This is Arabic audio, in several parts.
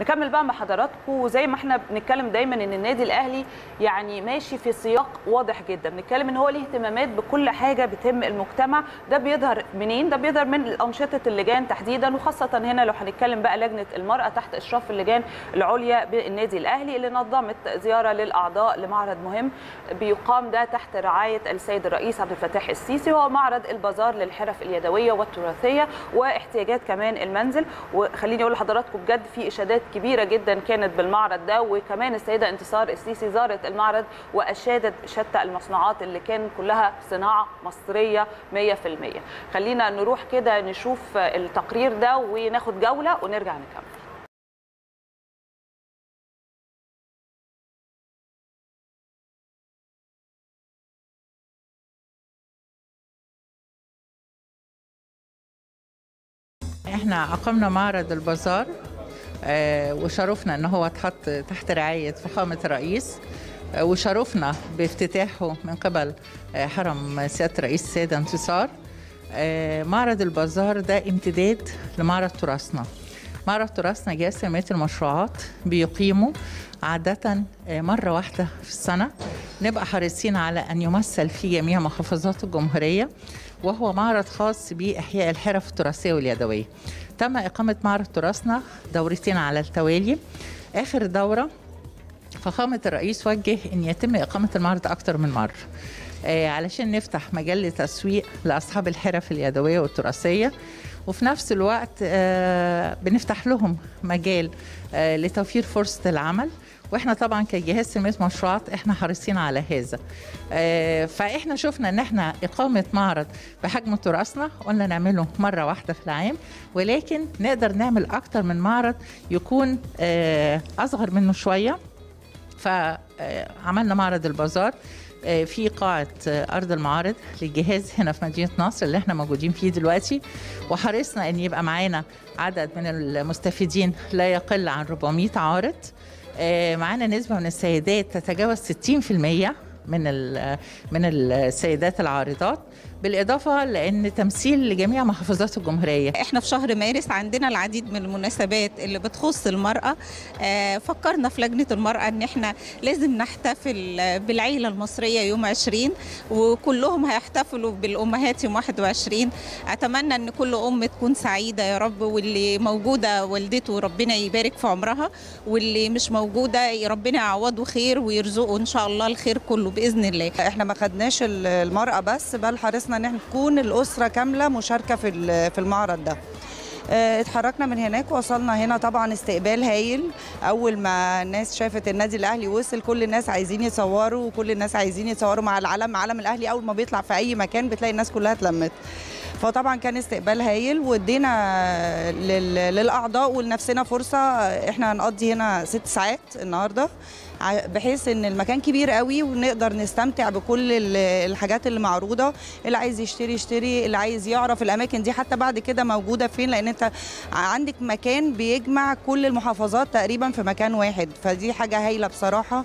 نكمل بقى مع حضراتكم. وزي ما إحنا بنتكلم دايما إن النادي الأهلي يعني ماشي في سياق واضح جدا. بنتكلم إن هو ليه اهتمامات بكل حاجة بتهم المجتمع. ده بيظهر منين؟ ده بيظهر من أنشطة اللجان تحديدا وخاصة هنا لو هنتكلم بقى لجنة المرأة تحت إشراف اللجان العليا بالنادي الأهلي اللي نظمت زيارة للأعضاء لمعرض مهم بيقام ده تحت رعاية السيد الرئيس عبد الفتاح السيسي وهو معرض البازار للحرف اليدوية والتراثية واحتياجات كمان المنزل. وخليني أقول لحضراتكم بجد في إشادات كبيرة جدا كانت بالمعرض ده وكمان السيدة انتصار السيسي زارت المعرض وأشادت شتى المصنوعات اللي كان كلها صناعة مصرية 100% خلينا نروح كده نشوف التقرير ده وناخد جولة ونرجع نكمل. إحنا أقمنا معرض البازار وشرفنا إن هو اتحط تحت رعاية فخامة الرئيس. آه، وشرفنا بافتتاحه من قبل آه، حرم سيادة الرئيس السيده انتصار. آه، معرض البازار ده امتداد لمعرض تراثنا. معرض تراثنا جهاز تنميه المشروعات بيقيمه عادة آه، مرة واحدة في السنة. نبقى حريصين على أن يمثل في جميع محافظات الجمهورية وهو معرض خاص بإحياء الحرف التراثية واليدوية. تم إقامة معرض تراثنا دورتين على التوالي. آخر دورة فخامة الرئيس وجه أن يتم إقامة المعرض أكثر من مرة. آه، علشان نفتح مجال لتسويق لأصحاب الحرف اليدوية والتراثية. وفي نفس الوقت آه، بنفتح لهم مجال آه، لتوفير فرصة العمل. وإحنا طبعا كجهاز تنميه مشروعات إحنا حريصين على هذا. آه، فاحنا شفنا ان إحنا اقامة معرض بحجم تراثنا قلنا نعمله مرة واحدة في العام ولكن نقدر نعمل أكتر من معرض يكون آه، أصغر منه شوية. فعملنا معرض البازار آه، في قاعة آه، أرض المعارض للجهاز هنا في مدينة نصر اللي إحنا موجودين فيه دلوقتي. وحرصنا أن يبقى معانا عدد من المستفيدين لا يقل عن 400 عارض. آه، معانا نسبة من السيدات تتجاوز 60% من من السيدات العارضات. بالإضافة لأن تمثيل لجميع محافظات الجمهورية. إحنا في شهر مارس عندنا العديد من المناسبات اللي بتخص المرأة. آه، فكرنا في لجنة المرأة إن إحنا لازم نحتفل بالعيلة المصرية يوم 20 وكلهم هيحتفلوا بالأمهات يوم 21 أتمنى إن كل أم تكون سعيدة يا رب واللي موجودة والدته ربنا يبارك في عمرها واللي مش موجودة ربنا يعوضه خير ويرزقه إن شاء الله الخير كله بإذن الله. إحنا ما خدناش ال- المرأة بس بل حرصنا ان إحنا نكون الأسرة كاملة مشاركة في في المعرض ده. آه، اتحركنا من هناك وصلنا هنا طبعا استقبال هايل. أول ما الناس شافت النادي الأهلي وصل كل الناس عايزين يصوروا وكل الناس عايزين يصوروا مع العلم علم الأهلي أول ما بيطلع في أي مكان بتلاقي الناس كلها اتلمت. فطبعا كان استقبال هايل وادينا لل- للأعضاء ولنفسنا فرصة إحنا هنقضي هنا ست ساعات النهارده بحيث إن المكان كبير قوي ونقدر نستمتع بكل ال- الحاجات اللي معروضة اللي عايز يشتري يشتري اللي عايز يعرف الأماكن دي حتى بعد كده موجودة فين لأن أنت عندك مكان بيجمع كل المحافظات تقريبا في مكان واحد فدي حاجة هايلة بصراحة.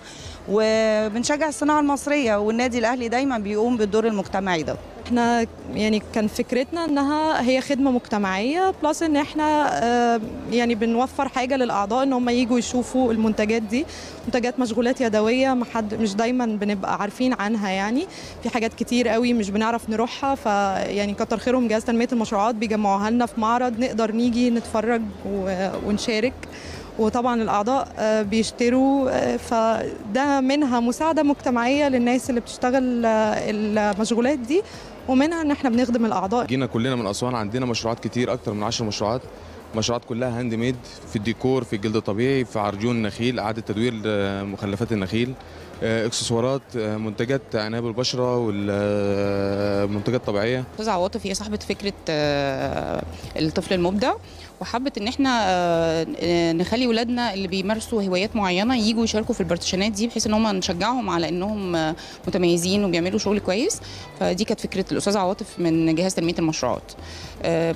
وبنشجع الصناعة المصرية والنادي الأهلي دايما بيقوم بالدور المجتمعي ده. إحنا يعني كان فكرتنا انها هي خدمة مجتمعية بلس إن إحنا آه، يعني بنوفر حاجة للأعضاء إن هم يجوا يشوفوا المنتجات دي. منتجات مشغولات يدوية ما حد مش دايما بنبقى عارفين عنها يعني. في حاجات كتير قوي مش بنعرف نروحها فيعني كتر خيرهم جهاز تنمية المشروعات بيجمعوها لنا في معرض نقدر نيجي نتفرج ونشارك. وطبعا الأعضاء آه، بيشتروا آه، فده منها مساعدة مجتمعية للناس اللي بتشتغل المشغولات دي. ومنها إن إحنا بنخدم الأعضاء. جينا كلنا من أسوان عندنا مشروعات كتير أكتر من 10 مشروعات. مشروعات كلها hand made في الديكور في الجلد الطبيعي في عرجون النخيل إعادة تدوير مخلفات النخيل. آه، إكسسوارات آه، منتجات عناية بالبشرة والمنتجات طبيعيه استاذه عواطف هي صاحبة فكرة آه، الطفل المبدع وحبت إن إحنا آه، نخلي ولادنا اللي بيمارسوا هوايات معينة يجوا يشاركوا في ال partition ات دي بحيث إن هم نشجعهم على إنهم آه، متميزين وبيعملوا شغل كويس. فدي كانت فكرة الأستاذة عواطف من جهاز تنمية المشروعات.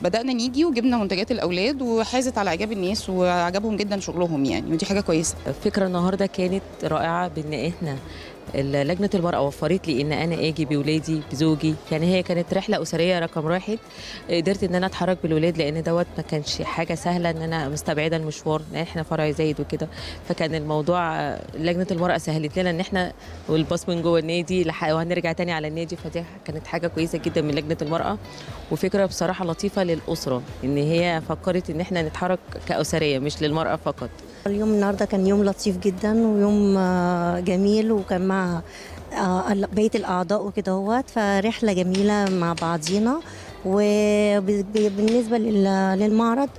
بدأنا نيجي وجبنا منتجات الأولاد وحازت على إعجاب الناس وعجبهم جدا شغلهم يعني ودي حاجة كويسة. الفكرة النهاردة كانت رائعة بإن إحنا ال- لجنة المرأة وفرت لي إن أنا آجي بولادي بزوجي. يعني هي كانت رحلة أسرية رقم واحد. قدرت إن أنا أتحرك بالولاد لأن دوت ما كانش حاجة سهلة إن أنا مستبعدة المشوار لأن إحنا فرع زايد وكده. فكان الموضوع لجنة المرأة سهلت لنا إن إحنا والباص من جوه النادي وهنرجع تاني على النادي. فدي كانت حاجة كويسة جدا من لجنة المرأة. وفكرة بصراحة لطيفة للأسرة إن هي فكرت إن إحنا نتحرك كأسرية مش للمرأة فقط. اليوم النهارده كان يوم لطيف جدا ويوم آه، جميل وكان مع آه، بقيه الأعضاء وكده هوت فرحلة جميلة مع بعضينا وبالنسبة لل- للمعرض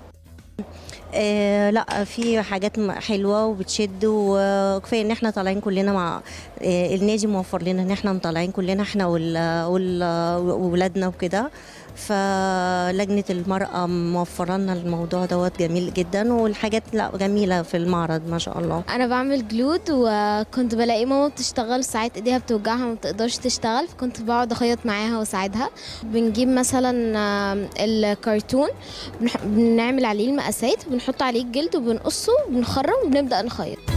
آه لأ في حاجات حلوة وبتشد وكفاية إن إحنا طالعين كلنا مع آه النادي موفر لنا إن إحنا طالعين كلنا إحنا وولادنا وكده. فلجنة المرأة موفرة لنا الموضوع دوت جميل جدا والحاجات لا جميلة في المعرض ما شاء الله. أنا بعمل جلود وكنت بلاقي ماما بتشتغل ساعات إيديها بتوجعها ما بتقدرش تشتغل فكنت بقعد أخيط معاها وأساعدها. بنجيب مثلا الكرتون بنعمل عليه المقاسات بنحط عليه الجلد وبنقصه وبنخرم وبنبدأ نخيط.